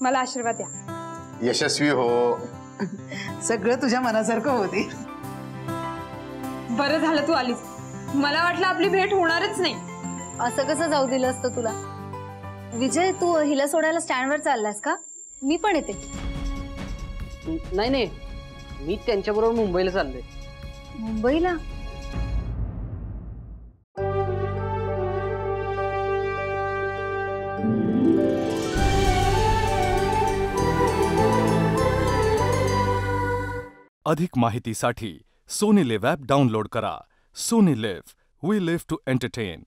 मला आशीर्वाद द्या. यशस्वी हो. सगळं तुझ्या मनासारखं होते. बरं झालं तू आलीस. मला वाटलं आपली भेट होणारच नाही. असं कसं जाऊ दिलं असतं तुला? विजय तू हिला सोडायला स्टँडवर चाललास का? मी पण येते. नाही नाही. मी त्यांच्याबरोबर मुंबईला चाललोय. मुंबईला? अधिक माहितीसाठी सोनी लिव्ह ॲप डाउनलोड करा. Sony Liv we live to entertain